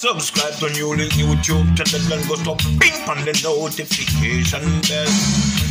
Subscribe to New Link YouTube channel and go to ping on the notification bell.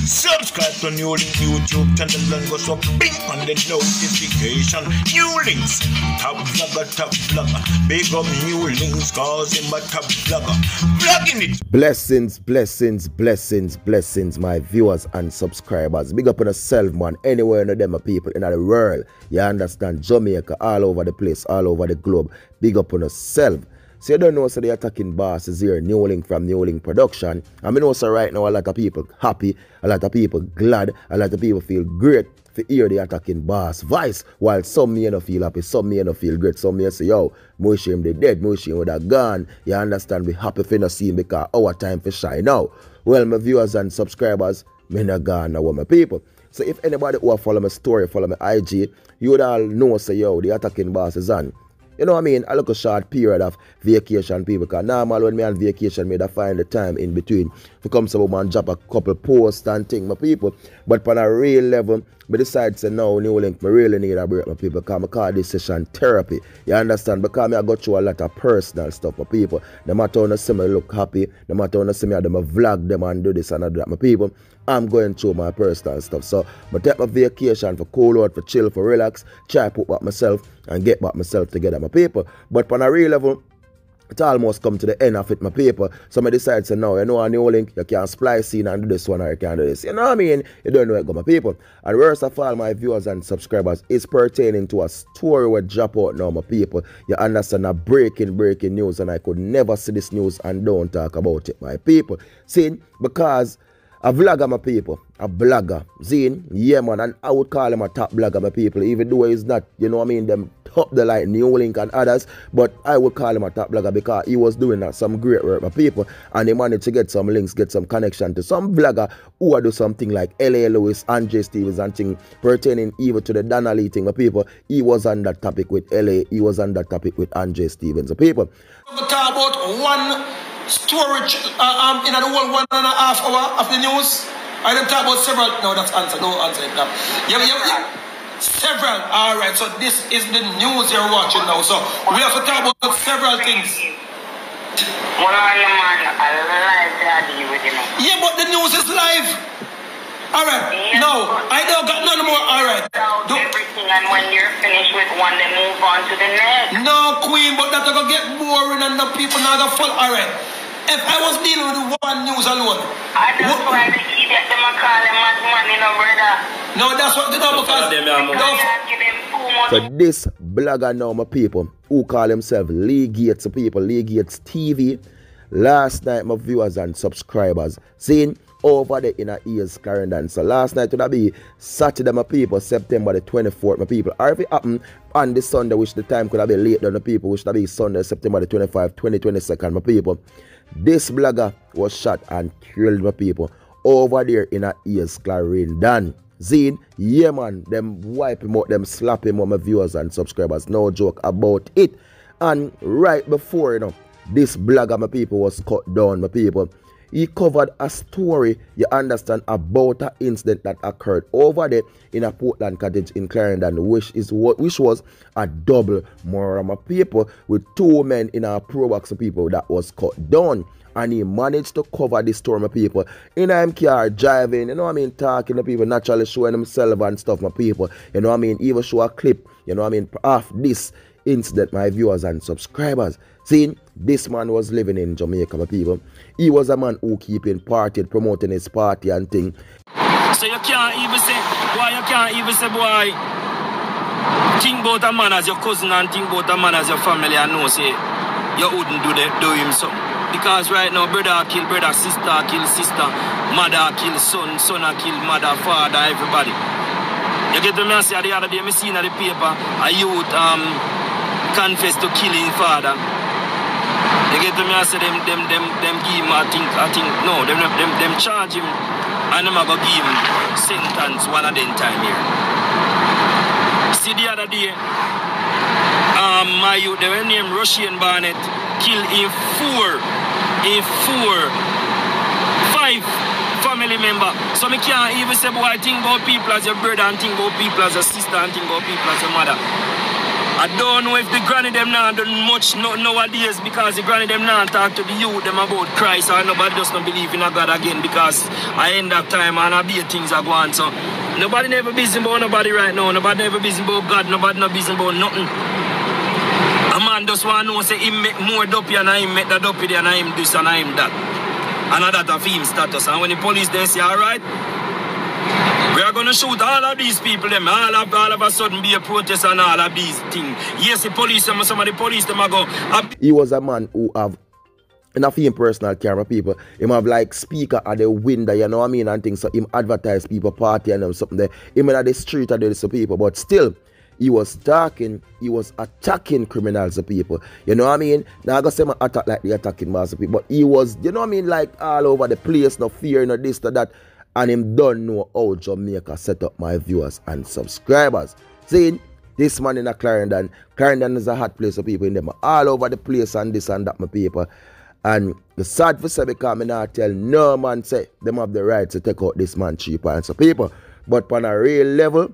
Subscribe to New Link YouTube channel and go to ping on the notification. New Links, top vlogger, top vlogger. Big up New Links, cause him a top vlogger. Vlogging it. Blessings, blessings, blessings, blessings, my viewers and subscribers. Big up on yourself, man. Anywhere in them people in the world. You understand? Jamaica, all over the place, all over the globe. Big up on yourself. So you don't know, so the attacking boss is here, New Link from New Link Production. I mean, also right now, a lot of people happy, a lot of people glad, a lot of people feel great to hear the attacking boss voice, while some may not feel happy, some may not feel great, some may say, yo, Moshim they dead, Moshim would have gone. You understand, we happy for not seeing because our time for shine now. Well, my viewers and subscribers, me not gone now with my people. So if anybody who follow my story, follow my IG, you would all know, say, yo, the attacking boss is on. You know what I mean? I look a short period of vacation people because normal when me on vacation me I find the time in between to come some and drop a couple posts and things my people. But on a real level, me decide to say no new link me really need a break my people because I call this session therapy. You understand? Because I go through a lot of personal stuff for people. No matter how see me look happy, no matter how see me I vlog them and do this and do that my people. I'm going through my personal stuff. So I take my vacation for cool out, for chill, for relax, try put back myself and get back myself together, my people. But on a real level, it almost come to the end of it, my people. So I decide to know, you know, a new link, you can splice in and do this one or you can do this. You know what I mean? You don't know it, go, my people. And worst of all, my viewers and subscribers, is pertaining to a story with drop out now, my people. You understand a breaking, breaking news, and I could never see this news and don't talk about it, my people. See, because a vlogger, my people. A blogger. Zine, yeah, man. And I would call him a top blogger, my people. Even though he's not, you know what I mean, them top the like New Link and others. But I would call him a top blogger because he was doing that, some great work, my people. And he managed to get some links, get some connection to some blogger who are do something like L.A. Lewis, Andre Stevens, and thing pertaining even to the Donnelly thing, my people. He was on that topic with L.A. He was on that topic with Andre Stevens, my people. Talk about one storage uh, um, in the whole one and a half hour of the news. I didn't talk about several. No, that's answer. No answer. No. Yeah, yeah, yeah. Several. All right. So this is the news you're watching now. So we have to talk about several things. Yeah, but the news is live. All right. No, I don't got none more. All right. Do everything, and when you're finished with one, then move on to the next. No, Queen, but that's gonna get boring and the people now gonna fall. All right. If I was dealing with one news alone, I just what- why the idiot them a call them mad money, no brother. no, that's what they do because them, yeah, man. no, Can't give them too much. So this blogger now, my people, who call himself Lee Gates, people, Lee Gates TV. Last night, my viewers and subscribers, seeing over the inner ears Clarendon. So last night would be Saturday, my people, September the 24th, my people. Or if it happened on the Sunday, which the time could have been late on the people, which would be Sunday, September the 25th, 2022, my people. This blogger was shot and killed, my people, over there in a Hayes Clarendon. Zine, yeah man, them wipe him out, them slap him on my viewers and subscribers. No joke about it. And right before, you know, this blogger, my people, was cut down, my people. He covered a story, you understand, about an incident that occurred over there in a Portland Cottage in Clarendon, which is what which was a double murder, my people, with two men in a pro box people that was cut down and he managed to cover the story, my people. In car driving, you know what I mean, talking to people, naturally showing himself and stuff, my people. You know what I mean, even show a clip, you know what I mean, of this incident, my viewers and subscribers. Seeing this man was living in Jamaica, my people. He was a man who keeping party, promoting his party and thing. So you can't even say, why you can't even say, boy, think about a man as your cousin and think about a man as your family and know, say, you wouldn't do, the, do him so. Because right now, brother kill brother, sister kill sister, mother kill son, son kill mother, father, everybody. You get the me, I say the other day, me seen in the paper, a youth um, confess to killing father. You get to me, I say them, them, them, them give him, I think, I think, no, them, them, them charge him, and them go give him sentence one of them time here. See the other day, um, my youth, they were named Russian Barnett, killed in four, in four, five family member. So me can't even say, boy, think about people as your brother and think about people as your sister and think about people as your mother. I don't know if the granny them now done much no, nowadays because the granny them now talk to the youth them about Christ or nobody does not believe in a God again because I end up time and I be things are going so nobody never busy about nobody right now. Nobody never busy about God. Nobody not busy about nothing. A man just want to know say him make more dopey and I him make that dopey and I him this and I him that. And that of him status. And when the police they say alright, are gonna shoot all of these people, them all of all of a sudden be a protest and all of these things. Yes, the police, some, some of the police, them are go. He was a man who have enough him personal camera people. Him have like speaker at the window, you know what I mean, and things. So him advertise people party and them something there. Him at the street and some people, but still he was talking, he was attacking criminals of people. You know what I mean? Now I got say my attack like the attacking mass of people, but he was, you know what I mean, like all over the place, no fear, no this, no that and him don't know how Jamaica set up my viewers and subscribers. See, this man in a Clarendon, Clarendon is a hot place for people in them all over the place and this and that, my people. And the sad for say because I tell no man say them have the right to take out this man cheaper and so people. But on a real level,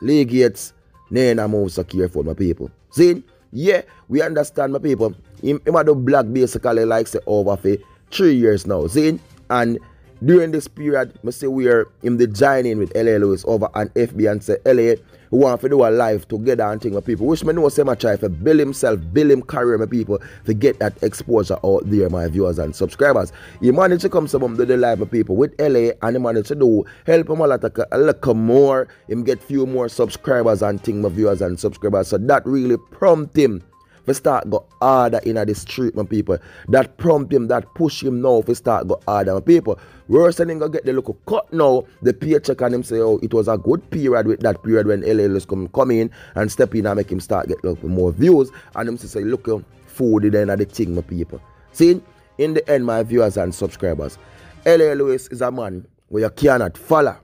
Lee Gates, Nana move so careful, my people. See, yeah, we understand my people. Him, him had the black basically like say over for three years now. See, and during this period, I say we are in the joining with LA Lewis over on FB and say LA we want to do a live together and thing with people. Which me know say my try to build himself, build him career my people to get that exposure out there, my viewers and subscribers. He managed to come some of the live my people with LA and he managed to do help him a lot a little more, him get few more subscribers and thing my viewers and subscribers. So that really prompt him to start go harder in the street, my people. That prompt him, that push him now to start go harder, my people. Worse than him go get the look cut now, the paycheck and him say, oh, it was a good period with that period when LLS come, come in and step in and make him start get look more views. And him say, look, um, food at the thing, my people. See, in the end, my viewers and subscribers, LA Lewis is a man where you cannot follow.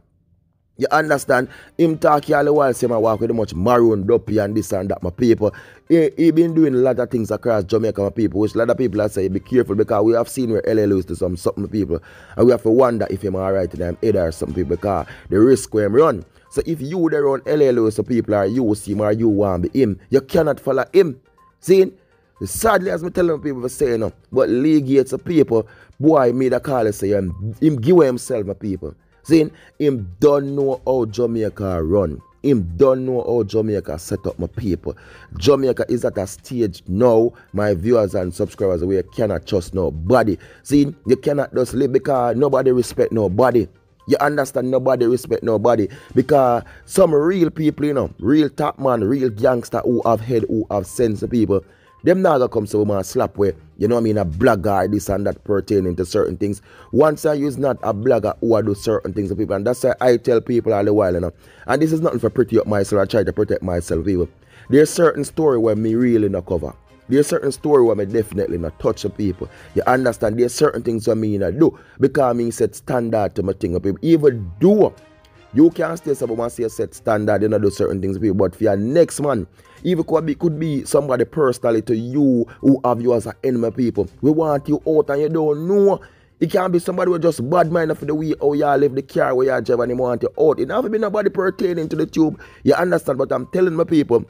You understand? Him talk all the while, say my walk with much maroon, dopey and this and that, my people. He, he been doing a lot of things across Jamaica, my people, which a lot of people are saying, be careful because we have seen where LA Lewis to some something people. And we have to wonder if him alright to them head or some people because the risk where him run. So if you there on LA Lewis to people or you see him or you want be him, you cannot follow him. See? Sadly, as me telling people for saying, but Lee Gates people, boy made a call and say him, him give himself my people. Saying him don't know how Jamaica run. Him don't know how Jamaica set up my people. Jamaica is at a stage now, my viewers and subscribers, where you cannot trust nobody. See, you cannot just live because nobody respect nobody. You understand nobody respect nobody because some real people, you know, real top man, real gangster who have head, who have sense people, them now come so man slap where you know what I mean a blogger this and that pertaining to certain things. Once I use not a blogger who I do certain things to people, and that's why I tell people all the while, you know. And this is nothing for pretty up myself. I try to protect myself, people. There's certain story where me really not cover. There's certain story where me definitely not touch the people. You understand? There's certain things where me not do because me set standard to my thing. of People even do you can stay someone and say set standard, you know, do certain things, people. But for your next man, even could be could be somebody personally to you who have you as an enemy people. We want you out and you don't know. It can't be somebody who just bad mind for the way how you live the car where you drive and you want you out. It never be nobody pertaining to the tube. You understand? But I'm telling my people,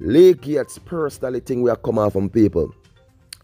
Lee Gates personally thing we are coming from people.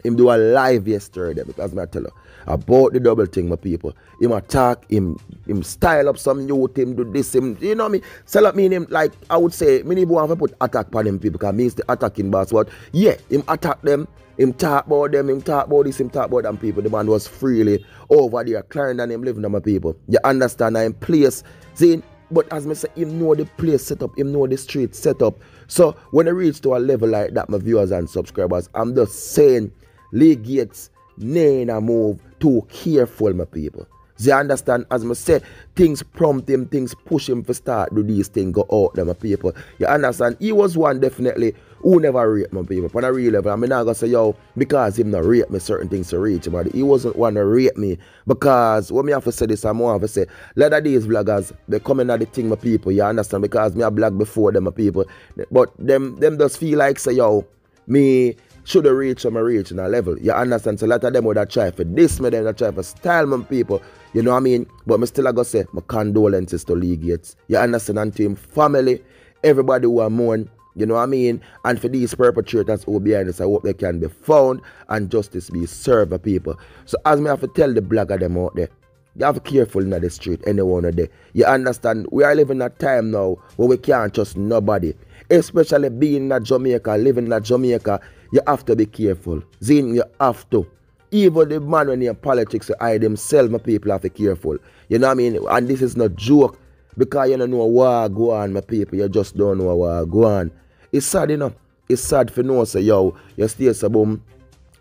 Him do a live yesterday because I tell you about the double thing, my people. Him attack, him him style up some youth, him do this, him you know me. Sell up me him like I would say, me need to put attack on him people because means the attacking boss. But yeah, him attack them, him talk about them, him talk about this, him talk about them people. The man was freely over there, Clarendon him living on my people. You understand? I am place. See, but as me say, him know the place set up, him know the street set up. So when I reach to a level like that, my viewers and subscribers, I'm just saying Lee Gates Nana move too careful, my people. They understand, as I say, things prompt him, things push him to start do these things, go out there, my people. You understand? He was one definitely who never rate my people. On a real level, I mean, I gonna say, yo, because him not rate me certain things to reach, but he wasn't one to rate me. Because when me have to say this, I'm have to say, a lot of these vloggers, they coming at the thing, my people, you understand? Because me a blog before them, my people. But them, them just feel like, say, yo, me should some reach in a level. You understand? So a lot of them would have tried for this, me them that try for style man people. You know what I mean? But me still I gotta say my condolences to Lee Gates. You understand? And to him family, everybody who are mourn, You know what I mean? And for these perpetrators who behind this, I hope they can be found and justice be served for people. So as me have to tell the blogger them out there, you have to be careful in the street, anyone of there. You understand? We are living a time now where we can't trust nobody. Especially being in Jamaica, living in Jamaica, you have to be careful. Zin, you have to. Even the man when in politics, I themselves, my people have to be careful. You know what I mean? And this is not joke. Because you don't know what go on, my people. You just don't know what go on. It's sad, you know. It's sad for no say, yo, you stay so boom.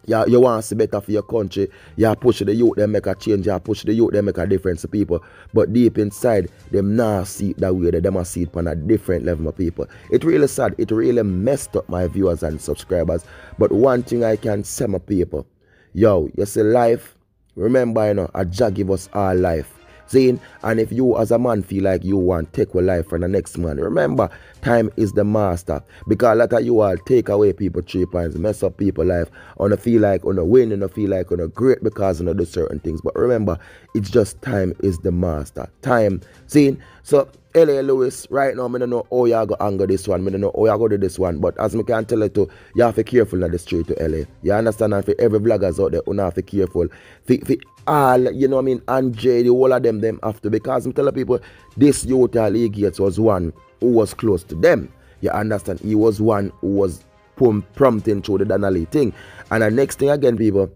You, you want to see better for your country. You push the youth, they make a change. You push the youth, they make a difference to people. But deep inside, them not see it that way. They must see it on a different level of people. It really sad. It really messed up my viewers and subscribers. But one thing I can say, my people, yo, you see life, remember, you know, a Jah give us our life. Saying, and if you as a man feel like you want take your life from the next man, remember, time is the master. Because a lot of you all take away people three points, mess up people life. On a feel like on a win, and feel like on a great because of the certain things. But remember, it's just time is the master. Time. Seeing, so LA Lewis, right now, I don't know how you go anger this one. I don't know how you go do this one. But as I can tell you to, you have to be careful in the street to LA. You understand? And for every vloggers out there, you have to be careful. For, for all, you know what I mean, and Jay, the whole of them, them after. Because I'm telling people, this Utah Lee Gates was one who was close to them. You understand? He was one who was prompting through the Donnelly thing. And the next thing again, people,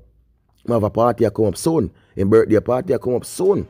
we have a party come up soon. In birthday party come up soon.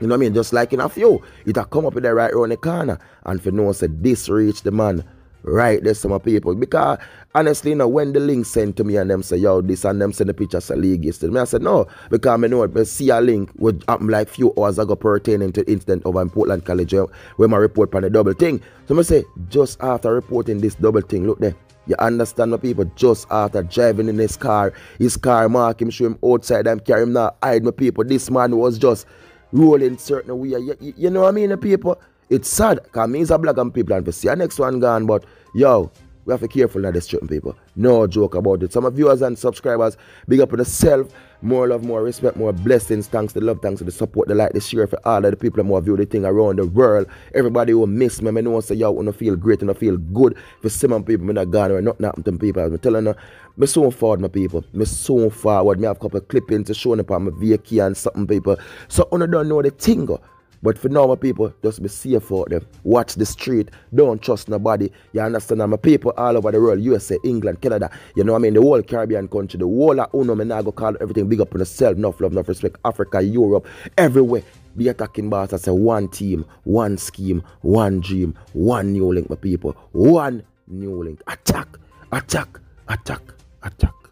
You know what I mean? Just like in a few, it'll come up in the right around the corner. And for no said this reach the man right there some people. Because honestly, you know, when the link sent to me and them say, yo, this and them send the picture of league yesterday. Me I said, no, because I know I see a link would happen like few hours ago pertaining to the incident over in Portland Cottage where, my report on the double thing. So I say, just after reporting this double thing, look there. You understand the people just after driving in his car, his car mark him, show him outside and carry him now, hide my people. This man was just rolling certain way. You, you, you know what I mean, people? It's sad, because me is a black and people and to see a ah, next one gone, but yo, we have to be careful now, the certain people. No joke about it. Some of viewers and subscribers, big up on yourself. More love, more respect, more blessings. Thanks to the love, thanks to the support, the like, the share for all of the people that more view the thing around the world. Everybody who miss me, I know say y'all wanna feel great and I feel good. For some people, me not gone or not happen to people. I'm telling you, me so forward, my people. Me so forward. Me have a couple of clippings to show up on my VK and something people. So I don't know the thing. But for normal people, just be safe out there. Watch the street. Don't trust nobody. You understand? I'm a people all over the world, USA, England, Canada. You know what I mean? The whole Caribbean country, the whole of Uno, me call everything big up on yourself. Enough love, enough respect. Africa, Europe, everywhere. Be attacking boss. I say one team, one scheme, one dream, one new link, my people. One new link. Attack, attack, attack, attack.